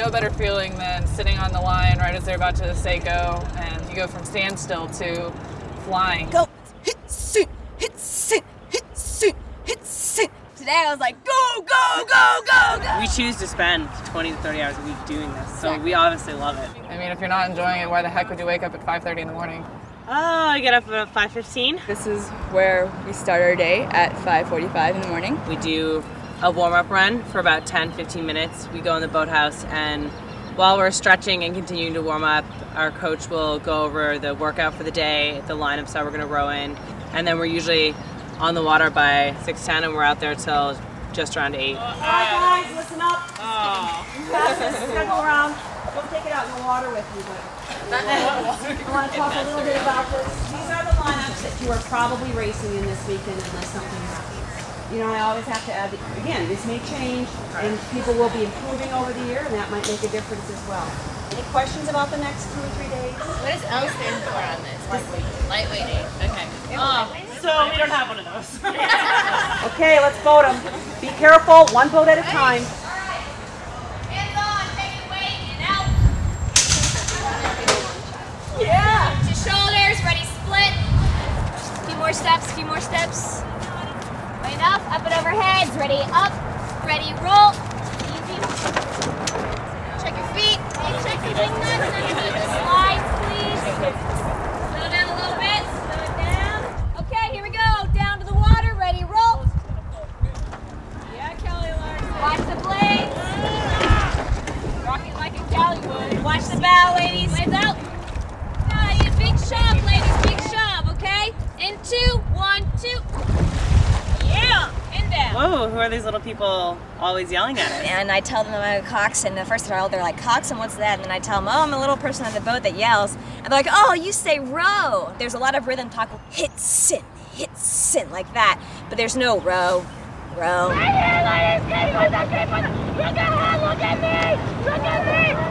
no better feeling than sitting on the line right as they're about to say go, and you go from standstill to flying. Go, hit, sit, hit, sit, hit, sit, hit, sit. Today I was like, go, go, go, go, go. We choose to spend 20 to 30 hours a week doing this, so we obviously love it. I mean, if you're not enjoying it, why the heck would you wake up at 5:30 in the morning? Oh, I get up at 5.15. This is where we start our day at 5.45 in the morning. We do a warm-up run for about 10, 15 minutes. We go in the boathouse and while we're stretching and continuing to warm up, our coach will go over the workout for the day, the lineups that we're gonna row in, and then we're usually on the water by 6.10 and we're out there till just around 8. All right, guys, listen up. Oh. This. It's go around. Don't take it out in the water with you, but I want to talk a little bit about this. These are the lineups that you are probably racing in this weekend unless something happens. You know, I always have to add, that, again, this may change and people will be improving over the year and that might make a difference as well. Any questions about the next two or three days? What does L stand for on this? Lightweight. Lightweighting. Okay. Oh, So we don't have one of those. Okay, let's vote them. Be careful, one vote at a time. hands on, take the weight and out. Yeah. To shoulders, ready, split. A few more steps, a few more steps. Way enough, up and over heads, ready, up, ready, roll. Easy. Check your feet. Hey, check your wing nuts underneath the please. Slow down a little bit, slow it down. Okay, here we go. Down to the water, ready, roll. Yeah, Kelly Larson. Watch the blades. Rock it like a Cali would. Watch the bow, ladies. Blades out. Ah, yeah, big shove, ladies. Big shove, okay? In two, one, two. Yeah, and down. Whoa, who are these little people always yelling at us? And I tell them I'm a coxswain. The first of all, they're like, coxswain, what's that? And then I tell them, oh, I'm a little person on the boat that yells. And they're like, oh, you say row. There's a lot of rhythm talk, hit, sit, hit, sit, like that. But there's no row, row.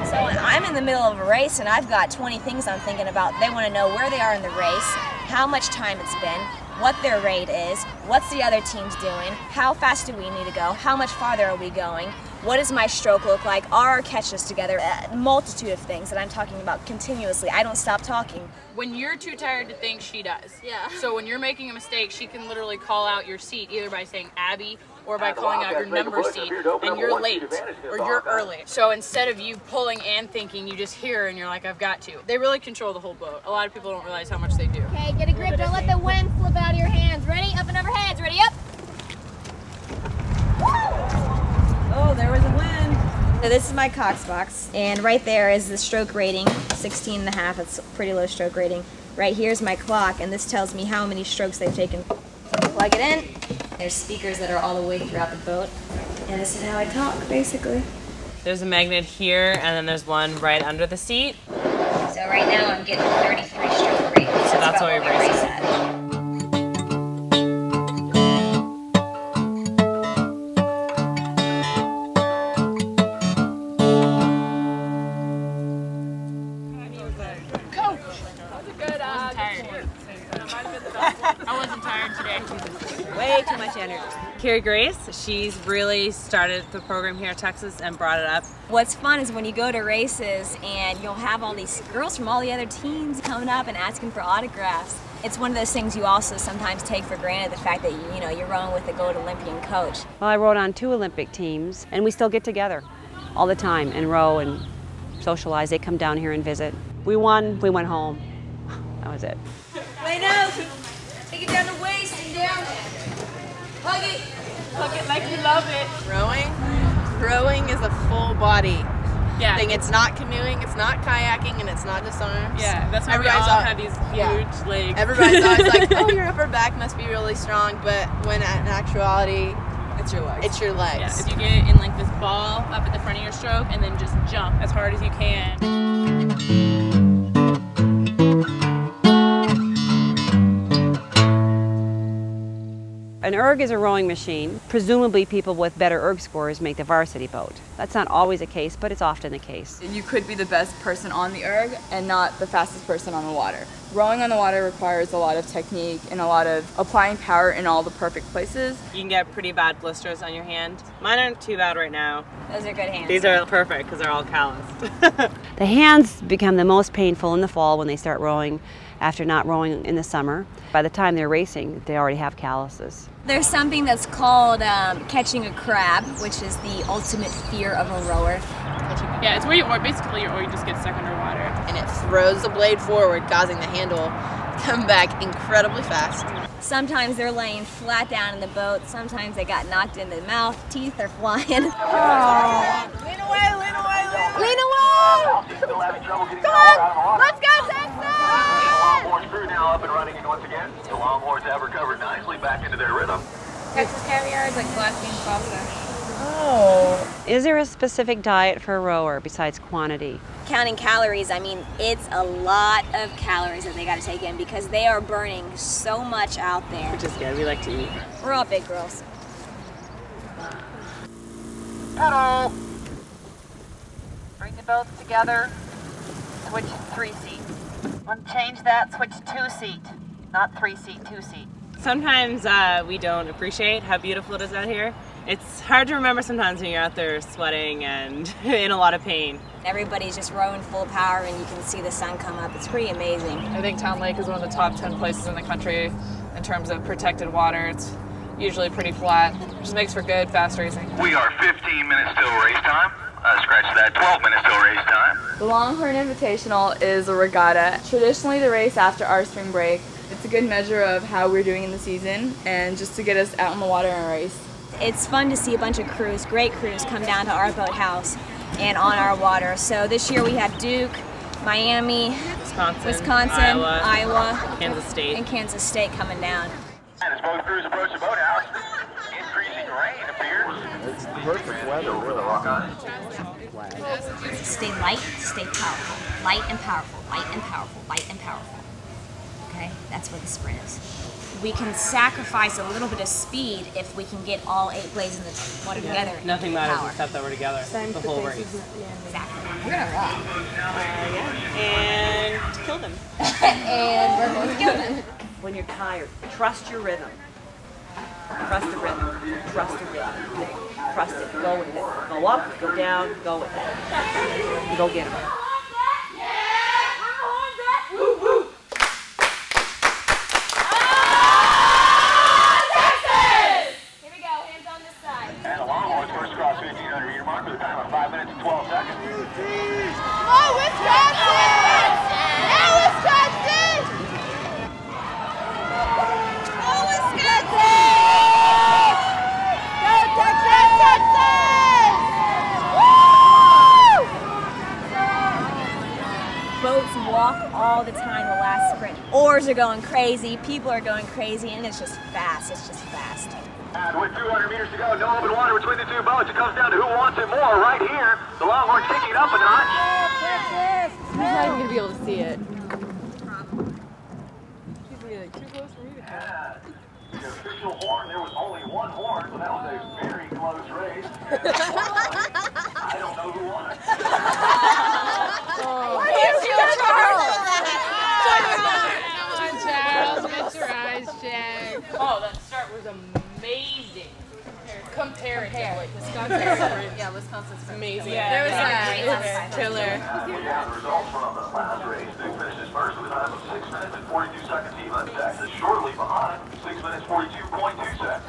So I'm in the middle of a race and I've got 20 things I'm thinking about. They want to know where they are in the race, how much time it's been, what their rate is, what's the other team's doing, how fast do we need to go, how much farther are we going, what does my stroke look like, are our catches together, a multitude of things that I'm talking about continuously. I don't stop talking. when you're too tired to think, she does. Yeah. So when you're making a mistake, she can literally call out your seat either by saying Abby or by calling out your number seat, and you're late or you're early. So instead of you pulling and thinking, you just hear and you're like, I've got to. They really control the whole boat. A lot of people don't realize how much they do. Okay, get a grip. Don't let the wind flip out of your hands. Ready? Up and over heads. Ready? Up. Oh, there was a wind. So this is my Cox box, and right there is the stroke rating, 16 and a half. It's a pretty low stroke rating. Right here's my clock, and this tells me how many strokes they've taken. Plug it in. There's speakers that are all the way throughout the boat, and this is how I talk, basically. There's a magnet here, and then there's one right under the seat. So right now I'm getting 33 stroke rate. So that's what we race at. Carie Graves, she's really started the program here in Texas and brought it up. What's fun is when you go to races and you'll have all these girls from all the other teams coming up and asking for autographs. It's one of those things you also sometimes take for granted, the fact that you, you know you're rowing with a gold Olympian coach. Well, I rowed on two Olympic teams, and we still get together all the time and row and socialize. They come down here and visit. We won, we went home. That was it. Way down. Take it down the waist and down. Hug it. Look it like you love it. Rowing, rowing is a full body Yeah. thing. It's not canoeing, it's not kayaking, and it's not just arms. Yeah, that's why Everybody's we all all- have these yeah. huge legs. Everybody's always like, "Oh, your upper back must be really strong," but when in actuality, It's your legs. it's your legs. Yeah, if you get in like this ball up at the front of your stroke and then just jump as hard as you can. An erg is a rowing machine. Presumably, people with better erg scores make the varsity boat. That's not always the case, but it's often the case. You could be the best person on the erg and not the fastest person on the water. Rowing on the water requires a lot of technique and a lot of applying power in all the perfect places. You can get pretty bad blisters on your hand. Mine aren't too bad right now. Those are good hands. These are perfect because they're all calloused. The hands become the most painful in the fall when they start rowing after not rowing in the summer. By the time they're racing, they already have calluses. There's something that's called um, catching a crab, which is the ultimate fear of a rower. Yeah, it's where you, or basically, or you just get stuck underwater. And it throws the blade forward, causing the handle to come back incredibly fast. Sometimes they're laying flat down in the boat. Sometimes they got knocked in the mouth. Teeth are flying. Lean away, lean away, lean Lean away! Still having trouble getting Come on! out of the water. Let's go, Texas! Longhorns crew now up and running and once again. The Longhorns have recovered nicely back into their rhythm. Texas caviar is like glass bean pasta. Oh. Is there a specific diet for a rower besides quantity? Counting calories, I mean, it's a lot of calories that they got to take in because they are burning so much out there. Which is good. We like to eat. We're all big girls. Pedal. Bring the boats together. Switch three seat. Want change that? Switch two seat. Not three seat, two seat. Sometimes uh, we don't appreciate how beautiful it is out here. It's hard to remember sometimes when you're out there sweating and in a lot of pain. Everybody's just rowing full power and you can see the sun come up. It's pretty amazing. I think Town Lake is one of the top 10 places in the country in terms of protected water. It's usually pretty flat, which just makes for good, fast racing. We are 15 minutes till race time. Uh, scratch that. 12 minutes till race time. The Longhorn Invitational is a regatta, traditionally the race after our spring break. It's a good measure of how we're doing in the season and just to get us out in the water and race. It's fun to see a bunch of crews, great crews, come down to our boathouse and on our water. So this year we have Duke, Miami, Wisconsin, Wisconsin, Iowa, Iowa, Kansas State. and Kansas State coming down. And as both crews approach the boathouse, increasing rain appears. It's perfect weather for the rock on. Stay light, stay powerful. Light and powerful, light and powerful, light and powerful. Okay, that's where the sprint is. We can sacrifice a little bit of speed if we can get all eight blades in the water together. Nothing matters Power. except that we're together the whole race. Exactly. We're gonna rock. Uh, yeah. And kill them. and we're going to kill them. When you're tired, trust your rhythm. Trust the rhythm. Trust the rhythm. Trust it. Go with it. Go up, go down, go with it. Go get them. Here we go, hands on this side. And the Longhorns first across 1500 meter mark with a time of 5 minutes and 12 seconds. Oh, Wisconsin! Yeah, Wisconsin! Oh, Wisconsin! Go Texas, Texas! Woo! Boats walk all the time the last sprint. Oars are going crazy, people are going crazy, and it's just fast. It's just fast. And with 200 meters to go, no open water between the two boats. It comes down to who wants it more right here. The Longhorns kicking it up a notch. He's not even gonna be able to see it. He's really too close for me to see. The official horn, there was only one horn, so that was a very close race. I don't know who won it. Oh, that start was amazing. Comparatively. Wisconsin. yeah, Wisconsin's amazing. Yeah, There was yeah. It's killer. We have the results from the last race. Duke finishes first with a time of 6 minutes and 42 seconds. Even Texas shortly behind, 6 minutes 42.2 seconds.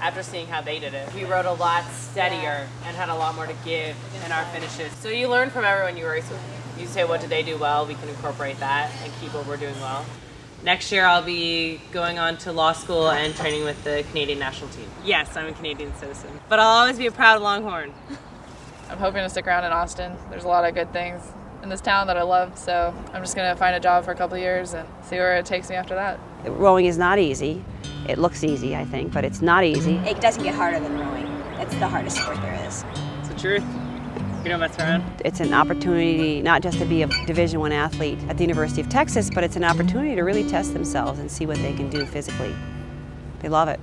After seeing how they did it, we rowed a lot steadier and had a lot more to give in our finishes. So you learn from everyone you race with. You say, what did they do well? We can incorporate that and keep what we're doing well. Next year, I'll be going on to law school and training with the Canadian national team. Yes, I'm a Canadian citizen, but I'll always be a proud Longhorn. I'm hoping to stick around in Austin. There's a lot of good things in this town that I love, so I'm just gonna find a job for a couple years and see where it takes me after that. Rowing is not easy. It looks easy, I think, but it's not easy. It doesn't get harder than rowing. It's the hardest sport there is. It's the truth. Mess around. It's an opportunity not just to be a Division One athlete at the University of Texas, but it's an opportunity to really test themselves and see what they can do physically. They love it.